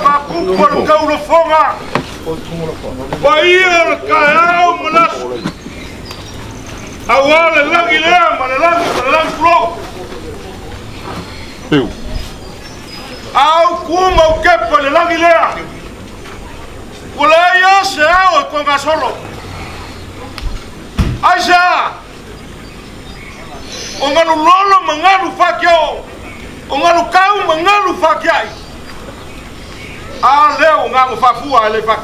para kupar kau no fonga. Vai ir kau manas. Awal lagi le mana lagi mana lagi pro. Eu. Au kuma o que para lagi Wòlẹ́yà ṣe òkun ka sọ̀rọ̀. Aisha, onganu lolo mangalu fakyo, onganu kau mengalu fakyai. Ale ongamu fafu ale fak.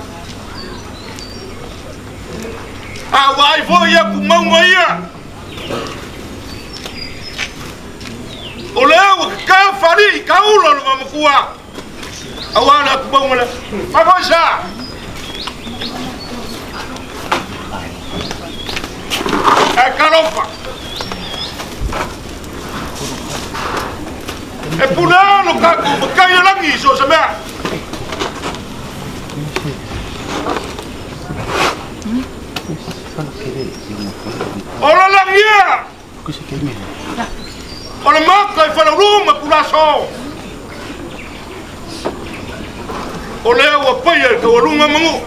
Awa ivo ya kumau moya. Olewa kafari kau lolo mamukuwa. Awa na kumau mola. Mabasha. Maunga le. Fafosha. E karofa. E punano ka ku kai langi so sa mea. Ora langia. Ora maka e whana ruma kura so. O leo wa paia ka wa runga mangu.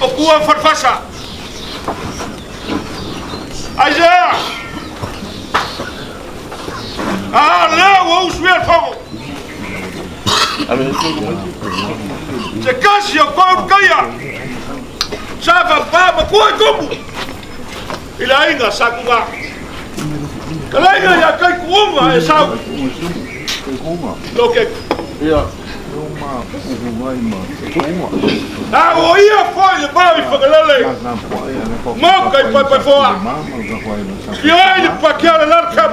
O kua farfasa. Aisha. Ah, leo wa usuia fogo. Se kasi o kau kaya. Sava baba kua kombu. Ila inga sakunga. Kala inga ya kai kuunga e sau. Loke. Ah, o ia foi vai fagalele. Mo kai pa pa foa. Ia ni pa kia la kap.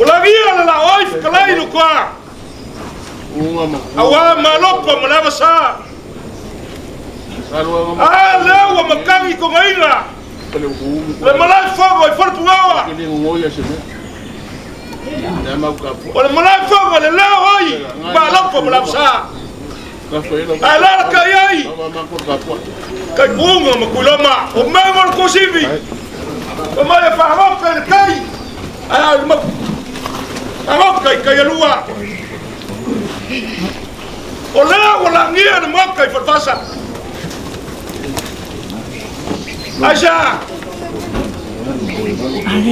Ola via la oi kala inu kwa. Awa malopa malava sa. Ah, leo wa makangi ko ngaila. Le malai fogo forpu ngawa. O le malai fogo le leo oi. Malopa malava sa. Ah, la ka yai. Kai bunga makuloma. O memor ko sivi. O mai fa hoka le kai. Ah, ma. Ah, hoka kai alua. O leo la ngia na moka i farfasa.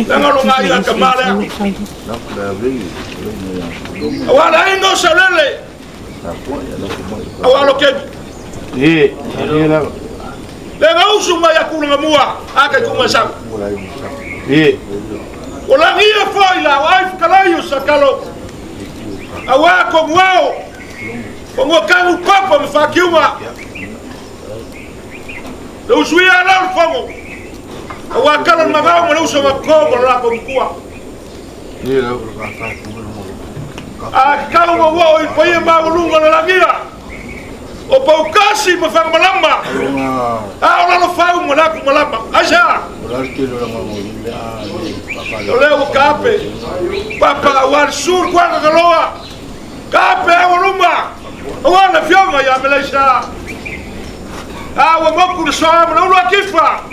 lagalogai akamale awalai no salele awalokebi legausuga yakulaga mua akaikuga sagu foi la ai fikalai o sakalo auā koguao ogua kagu kopa ma fakiuga le usuia lau le fogo kala magao mo uso makogo la ko mkua. era. A kala mo wo i pai ma lunga la ngia. O pau kasi ma fa malamba. A ora lo fa mo la ko malamba. Aja. O leo kape. Papa war sur kwa kaloa. Kape a lumba. Wana fionga ya Malaysia. Awa moku de soa mo lo kifa.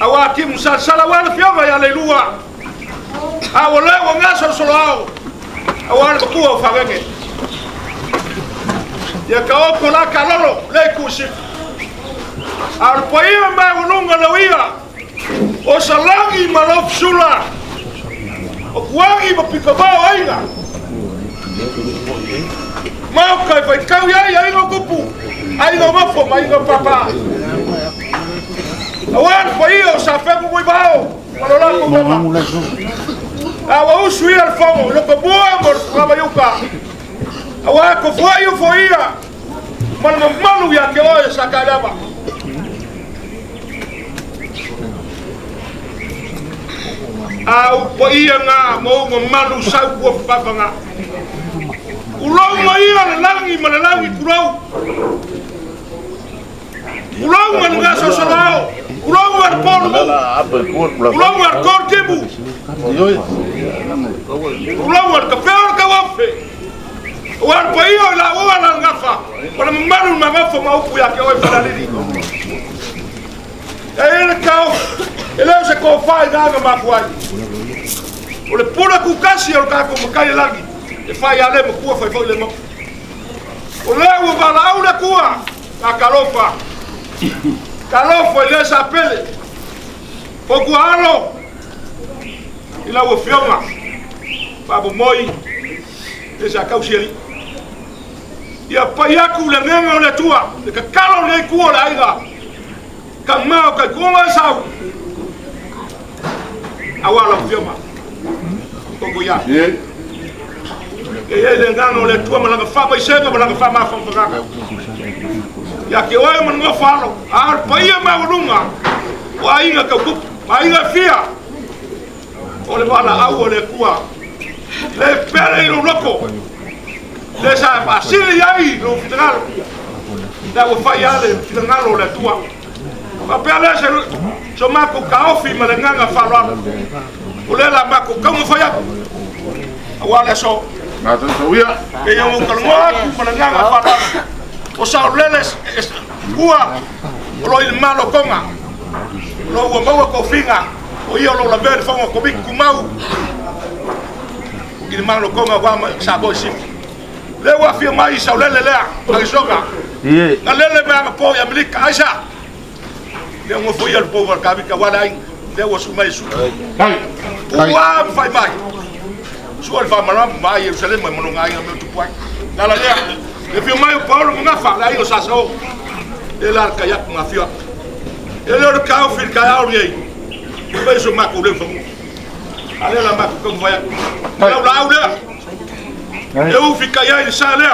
Awa ki musa sala wana fionga ya leluwa Awa leo ngaso solo ao. Awa le kuwa fagenge. Ya kaoko la kalolo le kushi Al ma ulunga la wia. O salangi malof sula. O kuangi ma pikabao ainga. Mau kai kupu. Ainga mafo ma papa. Awani kwa hiyo usapeku kuibao walolako kama awa usu ia alfongo loko bua mor kama yuka awa ko foyu foia mal mamalu ya ke oye sakalaba au po ia nga mo mamalu sau ko papa nga ulau ma ia langi malalangi kurau Ulo man nga sosalao Kulongo wa Paul. Kulongo wa Korkebu. Kulongo wa Kafeo eh, Ele kao. Ole pura kukasi ya kako mkai lagi. Efai. Ole wa balaula Kalofo iliyeshapeli pokuhalo ila wofyonga babu moi. Iliyeshakausheli ia paiaku ulegege o le atua le kakalo nei kua o le aiga kamao kaikuoga e sau auā laufyonga pokuia eiai le gaga o le atua ma laga faamaisega ma laga faamafafagaga ya ke oe man nga falo. Ar paia ma wulunga wa inga ka kup ma inga fia ole wala le kua le pere i loko le sa pa sili yai lo fitangalo da wa le tua ma pere se so ma ko ka ofi ma le nganga falo ala ole la ma ko ka mo fai wala so Nā tātou ia. Kei au. O sa o o lo i malo konga lo ua maua ko finga o ia lo la vere whanga ko biku mau i malo konga wa ma sa boi sim le ua fia mai sa o lele lea mai soga Ye. na lele anga po i Amerika aisa le ua fo ia le po wa kabika wala ai le ua su mai su Kai. Ua fai mai. Sua le famara mai Jerusalem mono ngai me tu pai. Na la lea. E fi mai o Paulo nga fa la io sa so. E la ka yak nga fia. E le o fil ka au ye. Pe so ma ko le fo. Ale la ma ko ko vai. La la au le. E u fi ka ya ni sa le.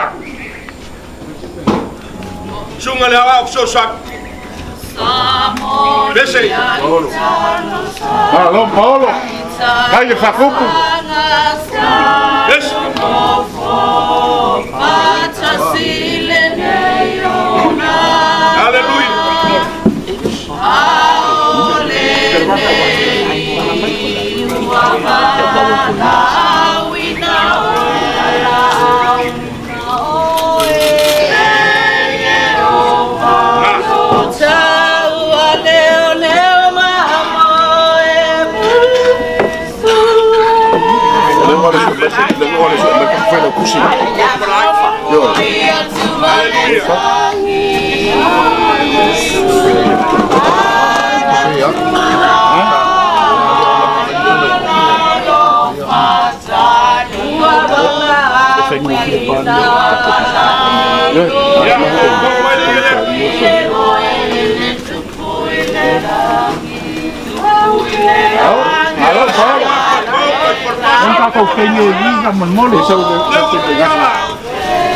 Sunga le au so sa. Bese. Ah, Don Paolo. Le. Le le le le le le Paolo. Le Eso de de gasa. Let Lord. Hallelujah. Hallelujah. Hallelujah.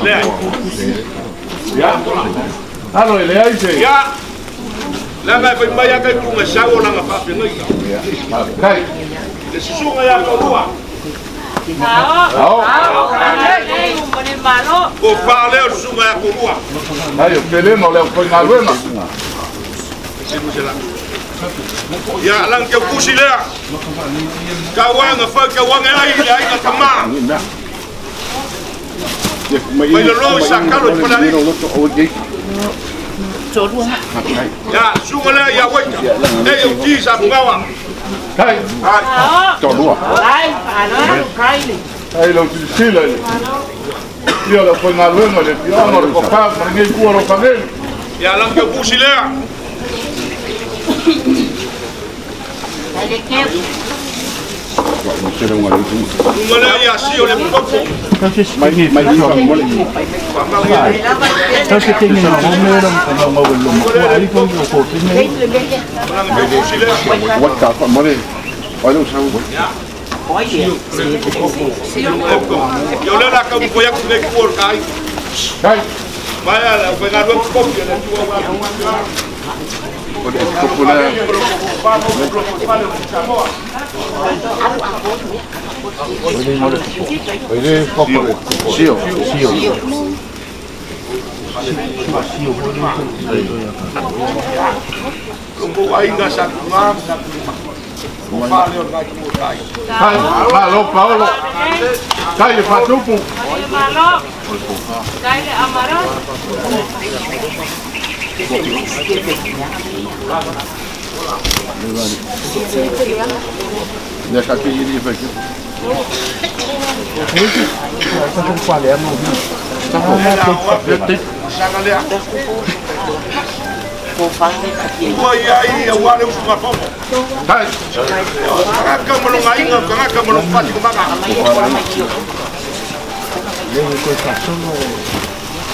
对呀，呀，哪里的癌症？呀，那个淋巴癌，那个什么下午那个发生的，对呀，对，这是什么呀？葫芦娃。哦哦，哎，你有没得玩咯？我怕了，什么呀？葫芦娃。没有，本来我俩不挨路嘛。这些不去了，呀，让叫顾西亮，再晚了，反正我跟他挨的挨他妈。Mai le roi sa kalo i pala ni. Tolua. Ya, sunga le ya weka. Ei, o ki sa pungawa. Kai. Tolua. Kai, pala, kai ni. Ei, lo tu sila ni. Ia lo pona lunga le piano, le copa, ma ni cuoro pa bene. Ya, lo che busilea. Dale, che Waalaikumsalam warahmatullahi wabarakatuh. Malaya si oleh pokok. Mai mai ni orang boleh. Tahu kita la a porque es popular. Sio. Sio. Sio. Kumbu ainga sa kumam sa kumam. Kumale o ngai kumutai. Tai, palo, paolo. Tai le fatupu. Tai le amaro. Deixa aqui ele vai aqui. Sa ko pa le mo. Sanga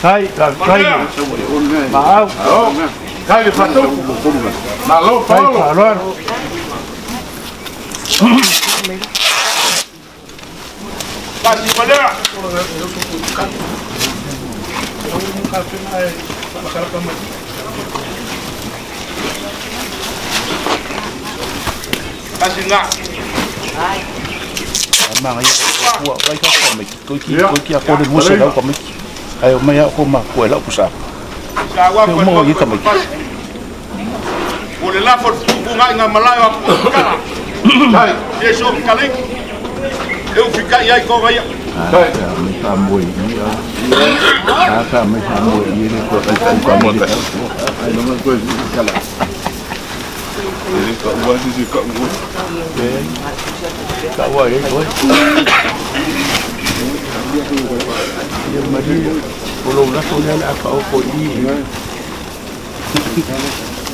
Sai, sai. Mau. Sai, fatou. Malo, Paulo. Sai, Paulo. Pati pala! Pati nga! Mà ngay của cái khác của mình, tôi kia tôi kia cô đừng mua sữa đâu của mình. Ai hôm nay cô mà của lão của sao? Tôi mua gì cả mình. Cô là phân phụ ngay ngay mà lại vào. Đây, đi xuống cái Eu ficar e aí com aí. Ata me samoi ia. Ata me samoi ia ne ko ai ai ko mota. Ai no me ko kala. Ele ko wa si ko ngu. Ka wa ye ko. Ye ma di ko lo na ko ya ka o ko i.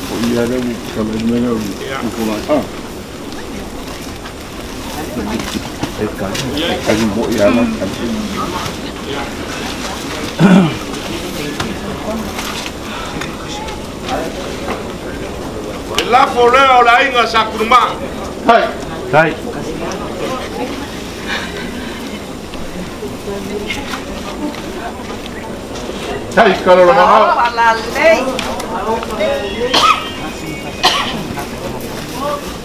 Ko ya ne ko me ne ko ma. Ah thấy cắn cắn mũi ra nó cắn La forêt là inga sakurma. Hai. Hai. Hai kalau lama. Palalei.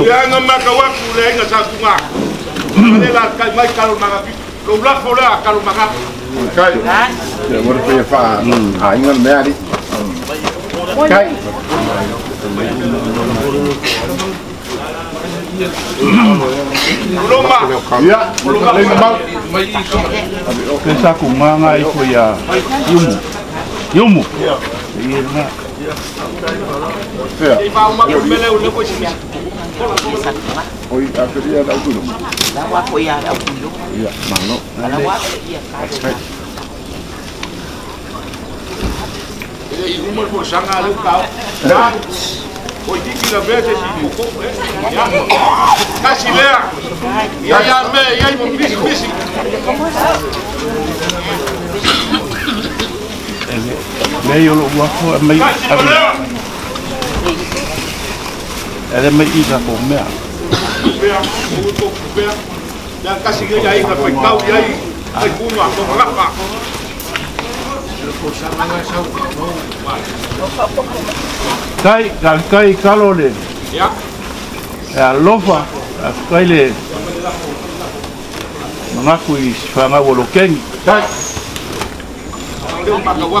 Ianga maka waku lenga sa tunga. Manela kai mai kalo maka pi. Kau la fola kalo maka. Kai. Ya mor pe fa. Ha inga me ari. Kai. Lomba. Ya, lomba. Pensa ku manga iku ya. Yumu. Yumu. Ya. Iya, Sì. Va un mappo bello, lo puoi sentire. Poi anche lì da un Da qua poi a da un Via, ma no. Da qua via. Aspetta. Il numero può sanare il cao. Poi ti chi la vede si dice, casi lea, ia ia me, ia i mo pisi pisi. Le yo lo wa ko mai Kasi mo lea. ele mai i ka ko mea Bea, o to bea. Ya kasi ge ya ika pai kau ya i. Ai kuma ko kai ka kai kalo le Ya. e lofa kai le mga kui fanga wolo kengi Kai, kai, kai. O ko.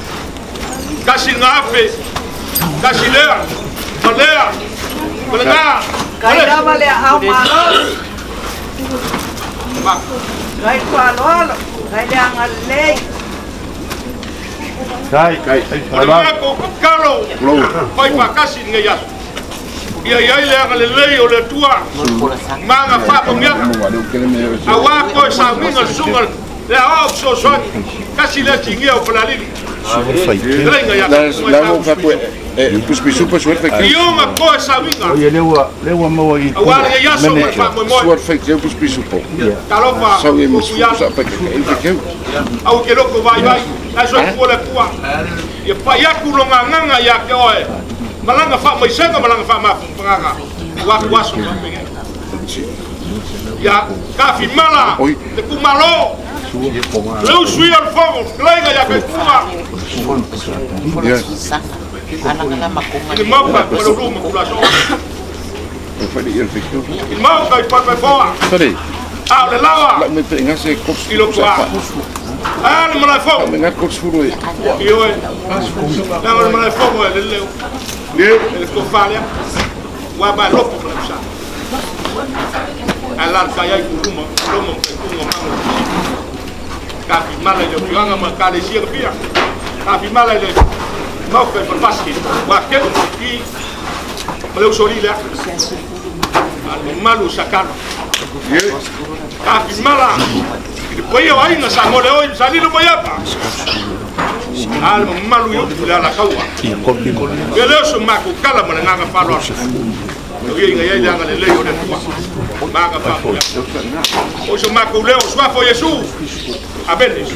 kashi ngafe kashi lea. Malea malenga kaida malea ama kai kualolo kaida ngalei kai kai malenga ko kalo kai pa kashi ngeya. Ia iai le aga lelei o le atua maga faapogiaga auā koe sauiga le suga le aao fesoasoagi kasi le asigia o palalili Renga ya. La la mo fa ko e pus pisu pa suerte que Iunga ko sa minga. ye le wa le wa mo i le ya so Mene- fa mo po. Pa au vai so e pa ya nganga ya ke oe malanga fa mai senga malanga fa ma panga wa wa so ma penge ya ka fi mala Oi. te ku le usui al fogo klenga ya ke kua ya Ala kala makunga. ni mau ka ko lo rumo kula so fa di el fe que. ni mau ka pa pa foa Sorry. a le lawa La me te ngase kos. i lo kua a le mala fogo Me ngat kos furu e. i oe na le mala fogo le leo le ko falia wa ba loko mala sa alar kaya ku rumah rumah ku Kafimala le piranga ma kale sir pia. Kafimala le maupe per basket. Wa kem i maleu sori le. Al malu sakal. Kafimala. Depois eu ainda sango le oi salilo moyapa. Al malu yo la la kawa. Ele so maku kala mana nganga palo. Ngi ngai ya ngale le yo le kwa. Maga pa. Oso maku leo swa fo Jesus. Abenis.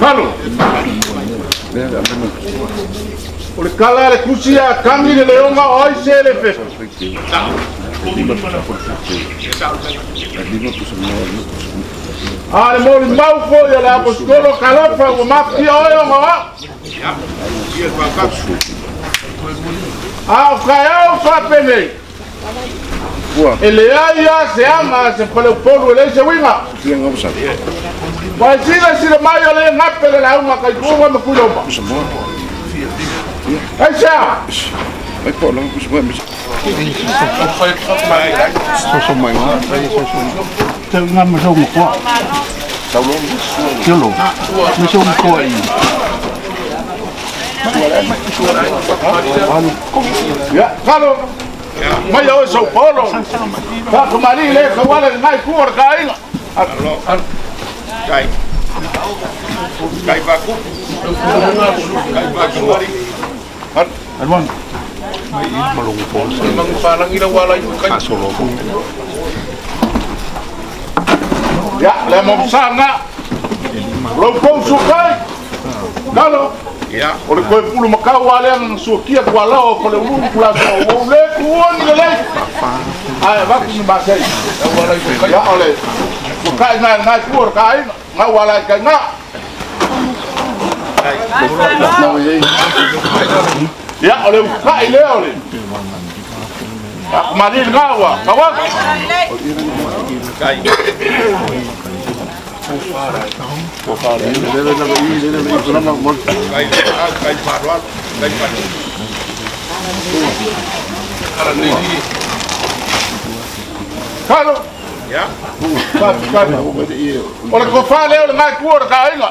Paulo. O le kala le kusi a kangi le leonga oi se le fe. Tá. A le mori mau fo ya le apostolo kalofa o mafi oi o ngoa. Ja. Hier kwa ka. A o kai au fa pene. E le ai a se ama se pole polo le se winga. Tiang ngam sa. Wa sina sina mai o le ngape le launga kai kuwa me kulomba. Semua. Ai sa. Ai po lang pus mo. So so mai ngā. te nga ma so mo ko Tau lo. te lo me so mai o São Paulo. Fa ko mari le ko wala ngai ku or kai kai kai ba ku kai ba ku mari hat alwan mai i malung pol se mang parang ina wala yu kai solo ku ya le mom sanga lo pom sukai Galo. ya ole koe pulu makau wale ang sukia kwa lao kole ulu kula so ule kuon ngele ai baku ni basai ya ole. Kai ngai ngai kuor kai ngai wala kai ngai ya ole kai le ole. Mari ngawa, ngawa. Kai. Parwa. Kai parwa. Kalo. Ya. Ka ka. Ole ko fa le ole ngai ku kai nga.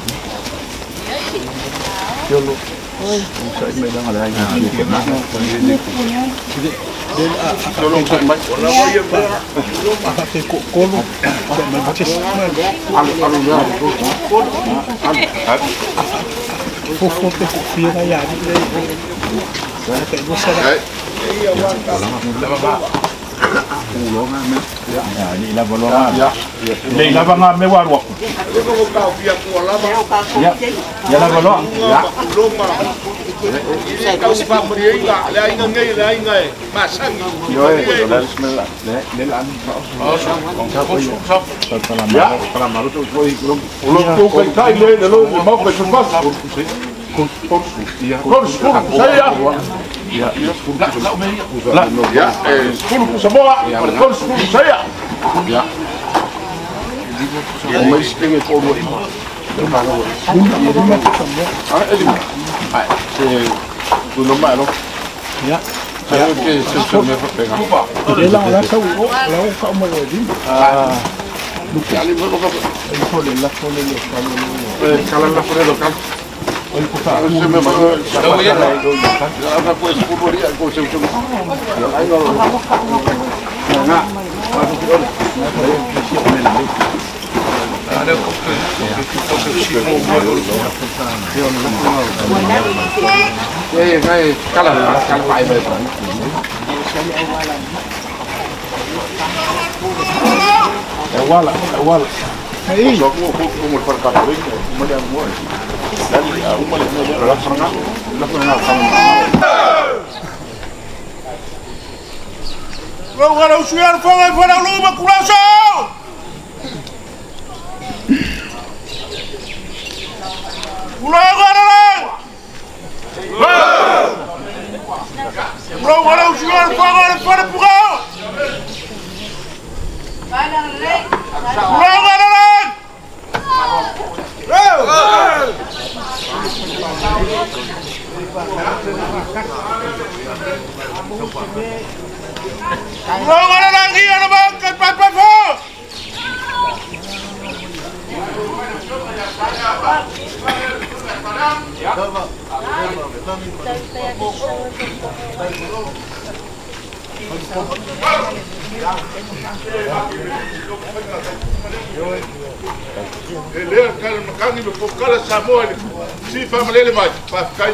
chưa luôn. Sợi mấy đang ở đây là nhiều kiểm mắt đi à nó không mấy nó có yếm đấy à thì cô cô luôn. Chuyện mình có thể ăn ăn ra cô cô ăn. Ăn cô cô cái cô phía này là đi. Đây đấy. Cái bút xe đấy Ulu ngam, ni lah bulu ngam, ni lah bangam mewah ruang. Ya eh. la. Ya. Kau sebab Ya. 思い知ってみると思います。はい、せーの、どの前の。いや。Hãy subscribe cho kênh Ghiền Mì Gõ Để không bỏ lỡ những video hấp dẫn يعني الحول لله حول لله الكلام ده فوري لوكال ايوه ale opyszło Cái cái cái là cái phải về phải. Đã qua là đã qua là. Ấy. Rồi cũng cũng một phần cả đấy, mới đem mua. Đấy, ông mà lấy nó là xong nó, nó là xong. Vamos lá, o senhor foi para a luma, coração! Non, voilà, l'anguille, on ne va pas faire Ele kala makangi lo kala Samoa. Si fa malele mai, fa kai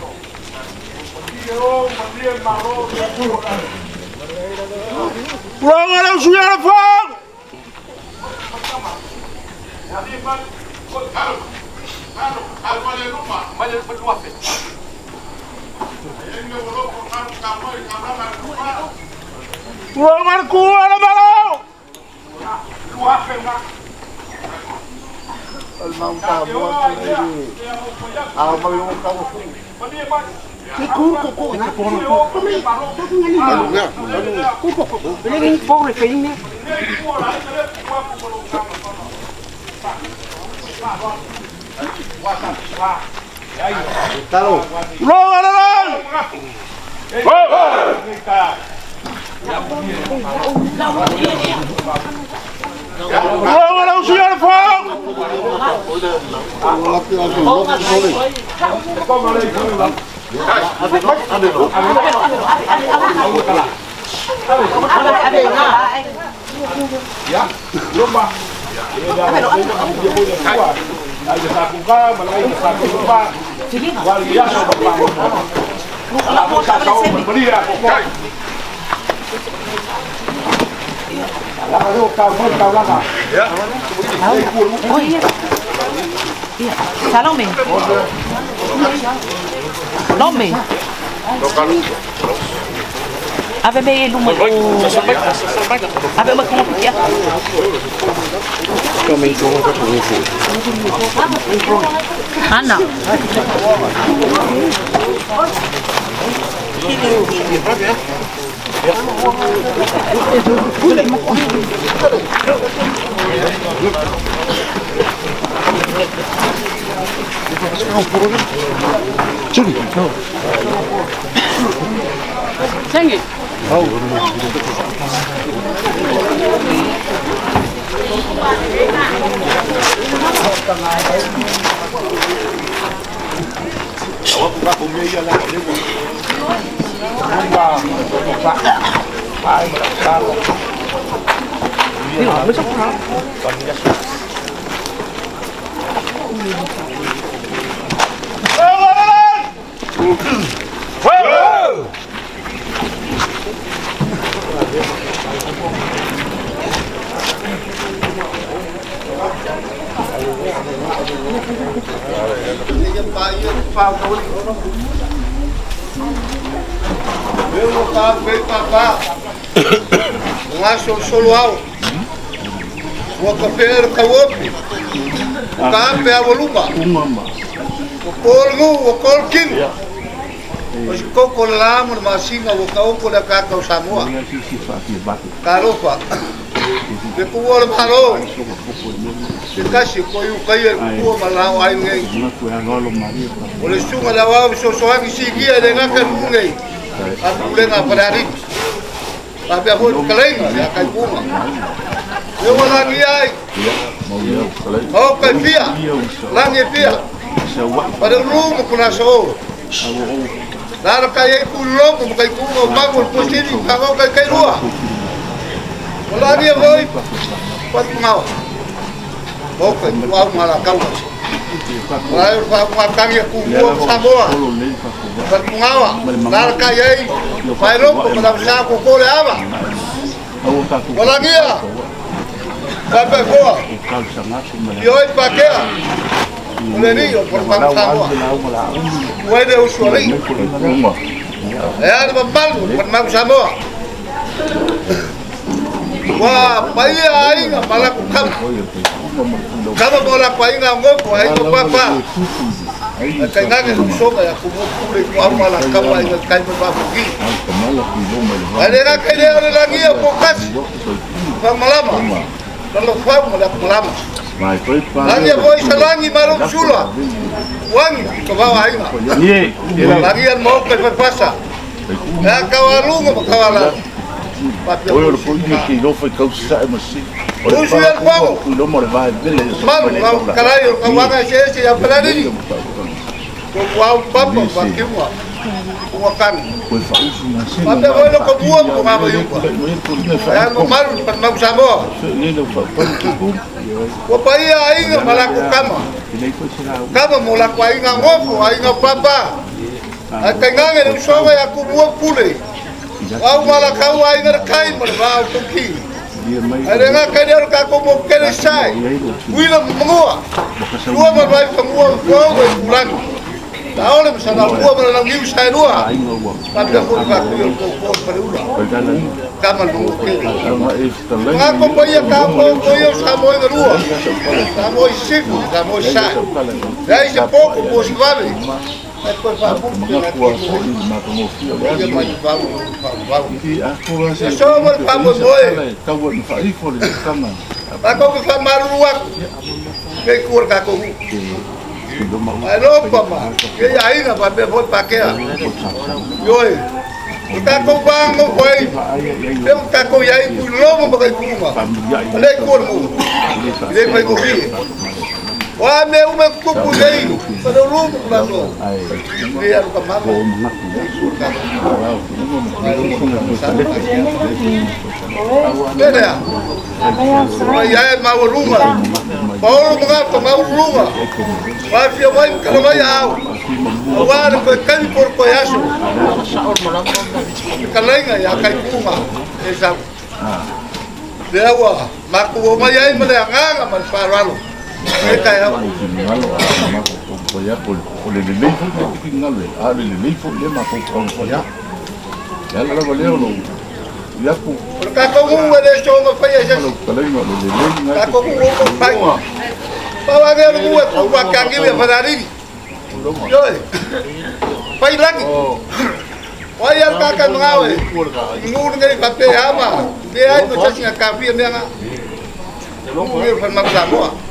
Logo era é o juiz fogo! Logo lo la fore. Lo gara sa solo ka pa pa. Lo gara kor Ya, lomba. Ayo sakuka, malay sakuka. Wal ya sa baba. Ala mo sa kao, bali ya ko. Ala ko ka mo ka la ka. Ya. Oh iya. Iya. Salome. Salome. Ave me luma o. Ave me como que Ana. 这里。头，三女，好，我们这个。我不管红叶，Meu tá bem papá. Não acho o solual. O café ka wopi. O a voluma. O kolgu, o kolkin. O koko la mo ma singa o ka oko la ka ka Samoa. Karopa. Ke ku wala maro. Se kasi ko yu kai e ku ma la wa ngai. O le sunga la wa so so angi si kia de ngaka ngai. Aku lenga padari. Tapi aku kelenga ya kai bunga. Eu vou lá ai. Oh, kai pia. Lange pia. Pada rumo kuna so. Lara kai ai ku longo mo kai ku mo bango po sini ka mo kai kai rua. Wala ni voi. Pat ngau. Oh, kai tu au mala kau. Wala fa fa kami ku mo Samoa. Pat ngau. Lara kai ai. Pai longo pada sa ko ko le ava. Wala ni Papa boa. E oi ولنيو برمان خانوا وين la pai la de la Nani aboisha langi marumshula wangi tovawa aina nie lagian maupe papasa ya kawalungo makawala Oi, ora foi me que não foi calçado, mas sim. Oi, foi ele pago. Não, mas vai, beleza. Mano, caralho, o cavalo é esse, já falei. Kau wau papa wa kiwa. Ko kan. Ko fa usu na sin. Pa ko. Ya ko maru pa na usabo. Ni lo fa pa ko. Ko pa ia ai nga papa. Ai tenga nga ni ya ko bua pule. Au mala ka ai nga kai mal ba ko ki. Ada nga kanya ka ko mo kene sai. Wila mo. Tahu le sana dua ma lang niu sai dua. Tapi ko ka ko ko ko perula. Kaman mo ke. Nga ko pa ya ka ko ko yo sa mo ga dua. Sa mo sik, sa mo sai. Dai se pouco ko se vale. Mas ko fa bu ke na ko. Eropa, que aí na parte foi para quê? Oi. O taco bango foi. Tem um taco aí com lobo para que cuma. Lei corpo. Lei para que Ile pa ko ki. Wa me u me ku pu dei. Pa do lu mo ba no. Ile ka ma ko. Bene. Ya ma lunga. Paulo mga pamaulunga. Wafia wai kalawai au. Awara ko kali por koyaso. Kalainga ya kai kuma. Esa. Dewa, o mai ai male anga man paralo. ya por, el que ley fue le lo no lo le no le que no no se. No.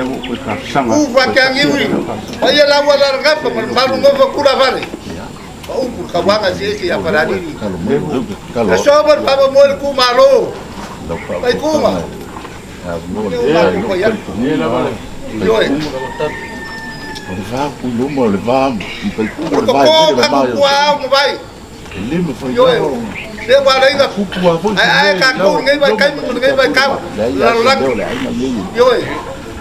ufakeagiui paia laualaragapa malumava kula vale paupul kawaga sieki apalalili asoman papamoel kumalo pai kuma Ole va ku no mo le va i pe ku le va i le va yo. Ku vai. Ele me foi. Yo. Le va le da ku ku va. Ai ai ka ku ngai vai kai ngai vai ka. La la. Yo.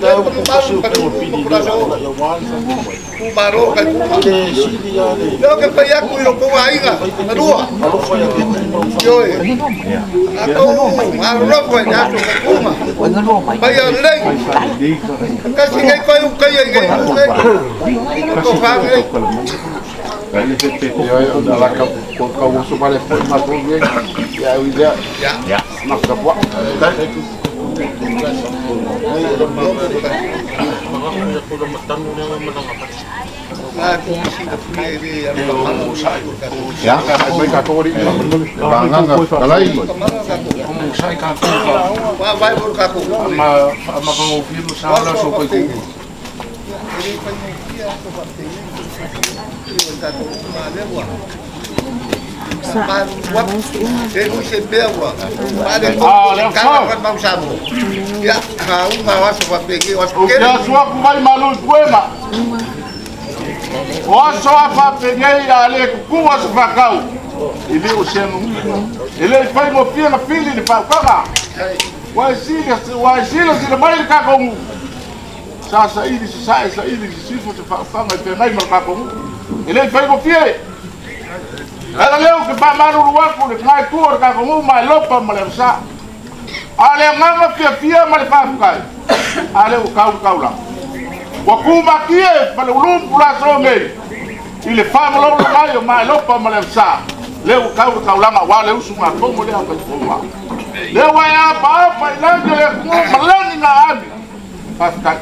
da o ko pasu pe o pidi da ya wan sa ku maro ka ku ke si dia ni yo ke pa ya ku lo ko wa inga na dua yo ato maro ko ya to ku ma pa ya le ka si ngai ko ka ya ngai ko fa ngai Aí repeteu, ela colocou o urso para depois, matou o E aí o Zé. Já. Nossa, boa. Ele se bewa. Pare Ah, leva cara só. vai mau samu. Ya, kau mau asu wa pegi wa O que a sua vai malu poema. O wakusebewa balemausamo auma wasowapege wasuwakubali malutuema waso afapegei ale kuku ile ifai mofia na Ela leo que ba maru waku le ngai ku ka ko mai lopa male sa. Ale nganga fia fia male fakai. Ale o kau kau la. Wa kuma kie pale ulum pula songe. Ile fa mo lo mai o mai lopa male sa. Le o kau kau la wa le usu ma ko mo le ka ko wa. Le wa ya pa pa la le ku malani na abi. Fakai.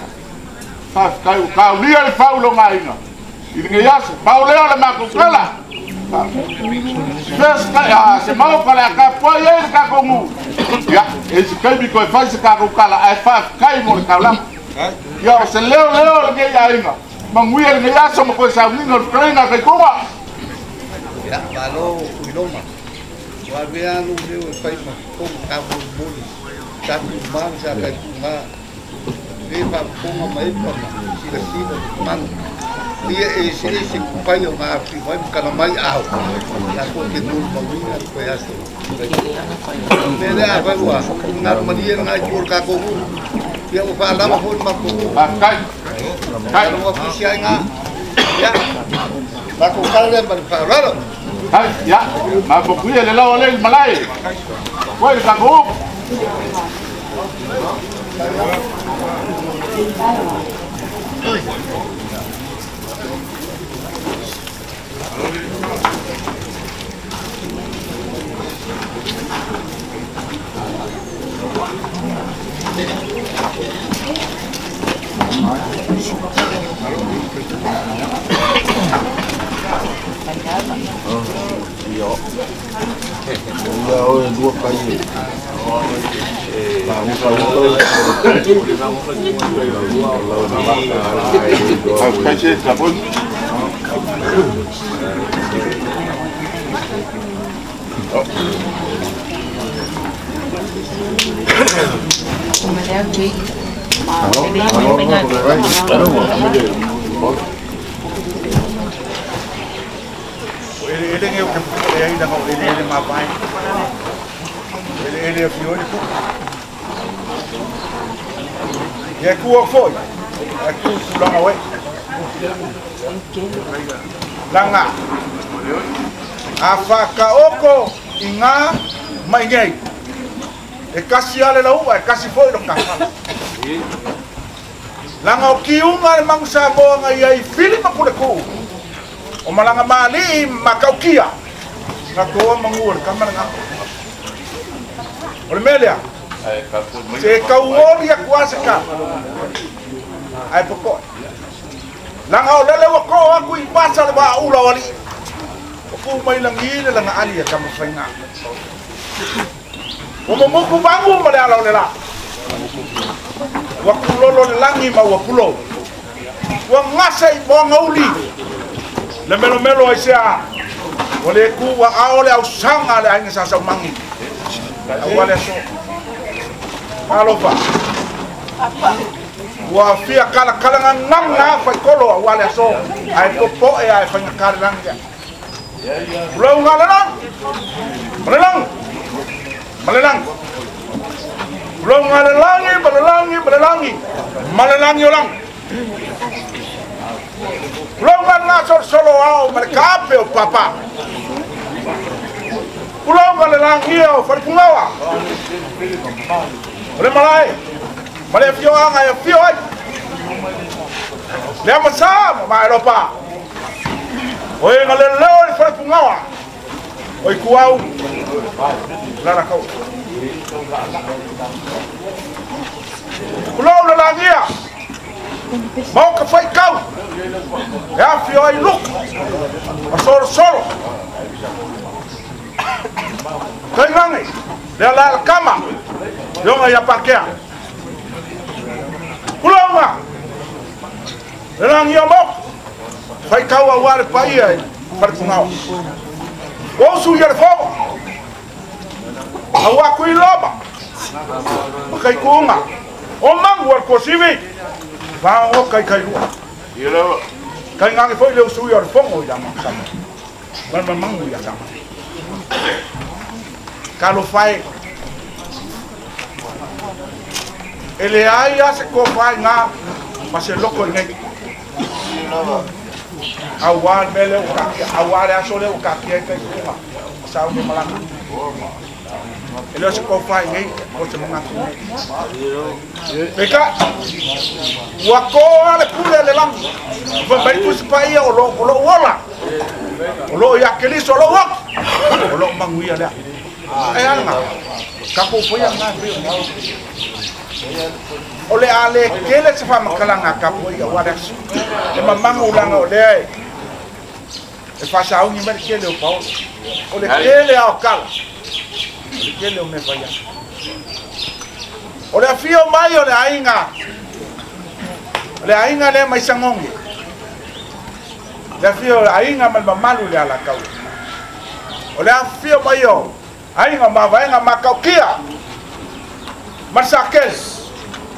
Fakai o kau li ale fa ulo mai na. Ile ngai yaso pa o le ma ko kala. Fes ka ya se kala ka po ye ka ko mu. Ya, e kai bi ko fa se ka ko kala ai fa kai mo ka la. Ya se leo leo ke ya inga. Manguia ni ya so mo ko sa ni no treina ka ko wa. Ya, malo, iloma. Wabia no meu pai ma com cabo bolo. Tá com mal, já vai com mal. ve pa ponga mai pa si la man ia e se e se pai o ma fi vai ka la mai au la ko ke nur pa vi na ko ya se me le a vai wa na ma dia na jur ka ko hu ia o pa la ma ho ma ko pa kai kai no fi si ai nga ya. いたいわ。Thank you. Io. Io due paesi. Aspetta, poi. Come le ha qui? Ma non lo so, non lo so. ele ngeu ke puke ainda ko ele ele mapai. Ele ele é pior e que E aqui o foi? Aqui o sulanga ué. Langa. Afaka oko inga maingai. E kasi ale la uva, e kasi foi no kafala. Langa o kiunga e mangusa boa ngai ai fili makule kuu. o malanga mali makaukia. Kia koa manguol kamalanga o le melea se kauoli akuā se ka ae pokoe laga o lele ua aku i le va'aula o alii o pu mai lang le laga ali e kamafaiga ua mamupu vagu ma le le ma ua pulo ua gase le melo melo ai sea o le ku wa a o le au sanga le sa sa mangi. Au ale so. Alofa ua fia kalakalaga naga faikolo aua le aso ae popoe ae faigakalelagi a ulauga lelang malelang malelang ulauga lelagi malelagi malelagi malelagi o Ulau ngalalang solo au merekape o papa. Ulau ngalalangi o farpungawa. Ole malai. Malai fio anga ya fio ai. Le amasama ma Eropa. Oe ngale leo pungawa. Oe kuau. Lara kau. Kulau la langia. Mauka fai kau. é a fio ai luka. A soro soro. Kai rangi. Lea a la kama. Yonga ya pakea. Kula uma. E rangi ya mok. Fai kau a ware pai ai. Parikungau. Wausu yare fogo. Awa kui loba. Makai kuunga. uma, ou ar kosivi. Makai. whāo kai kai lua. I leo. Kai ngāke whai leo sui ar whongo i la mangsama. Mana mangu i a sama. Ka lo whai. Ele ai a se ko whai ngā ma se loko i ngai. Awar mele o kakia. Awar aso leo kakia e kai kuma. Sao ni malanga. Ele acha que eu faço aí, você não nasce. Vem cá. O acorda, pula ele lá. Vamos para isso para aí, o louco, o louco, o louco, e aquele só louco. O louco manguia ali. É alma. Capô foi a minha filha. Olha ale kele se fa makalanga kapo ia warasu. E mamanga ulanga ole. E fa saungi mer kele o Paulo. Ole kele ao kala. Ezequiel. O le afío mayo le ainga. Le ainga le maisangongi. Le afío ainga mal mamalu le ala kau. O afío mayo. Ainga ma vainga makau kia. Marsakel.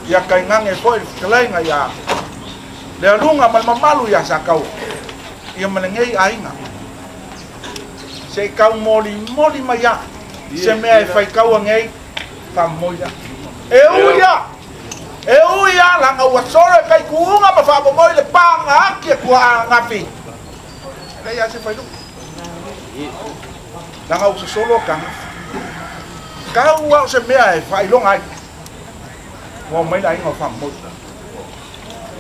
Ya kaingange foi kelainga ya. Le alunga mal mamalu ya sakau. Ia melengei ainga. Se kau moli moli mayak. xem ai phải câu anh ấy. Thầm môi ra. Yếu se mea e faikau agei faamomoina e uia e uia laga ua soro e kaikuuga ma faamomoi le paga aki akua agafi lei a se failuu laga u sosolo o kaga kaua o se mea e faailoga ai ua umaina aiga o faamomoi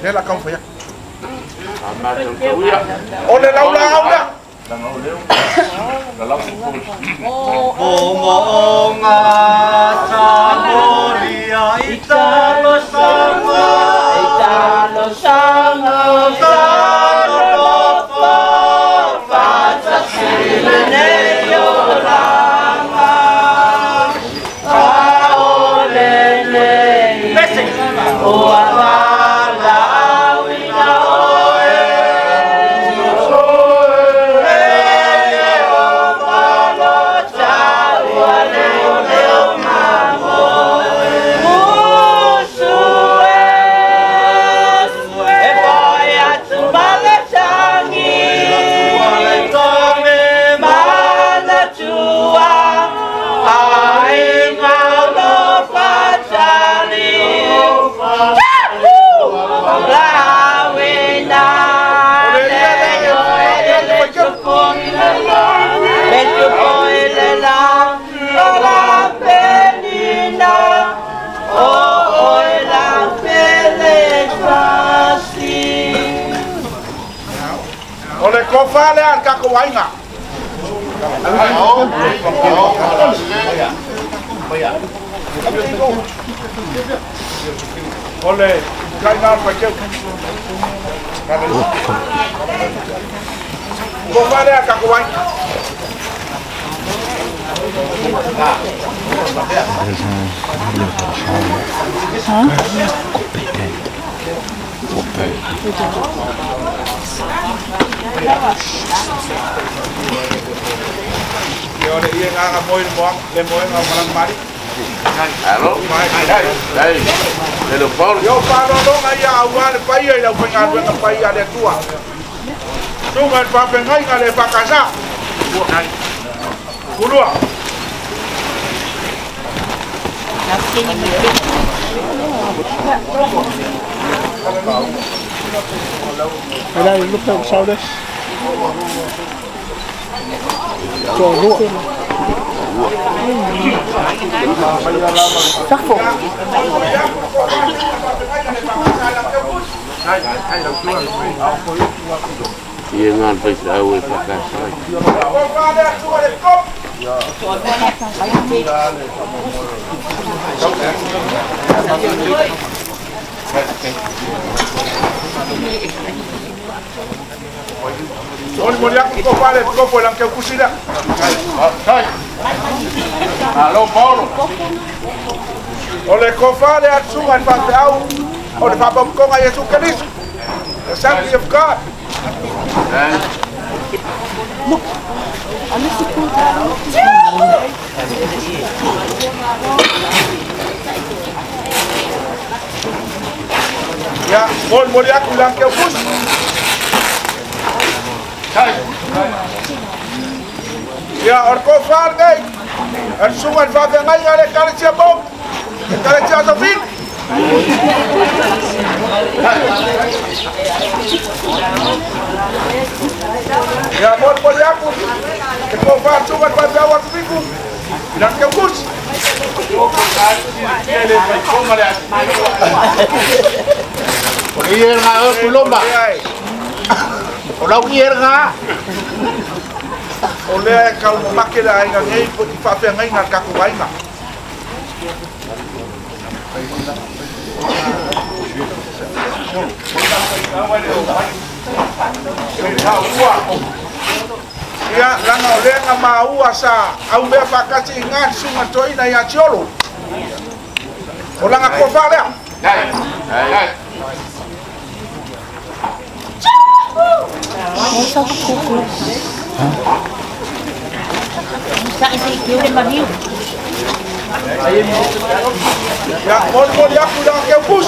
le lakau faiaki o le laulaaula Omonga saboria italo sama Yo le ia ngā ngā moi le moang, le moi Alo. Đây. Đây. Đây lo Paulo. Yo Paulo no ngai ya awan pai ai la penga penga pai ya de tua. Tu ngai pa penga ngai le pa casa. Kulua. Ở đây lúc sau đấy. Cho ruộng rất phục Jangan bersawi pakai saya. Moli moli yako mko pale mkopo la mke hai Alo Paulo. Ole kofale atsuga nfate au ole papa mkonga Yesu Kristo. The sanctity of God. Ya, mol moli yako la mke ukushida. Ya, ar ko vaardig? Ar va de ngai ar kar che bom. Kar che to por ja ku. Ko vaar sumar va de wat fiku. Lomba ia nga. O lea e kau make la ainga ngei po ti whawhia ngai ngā kako wainga. ia langa o lenga maua sa au mea whakati i ngā sunga toina i a tiolo. O langa kua whalea. Sao không hiu. Ya, ke.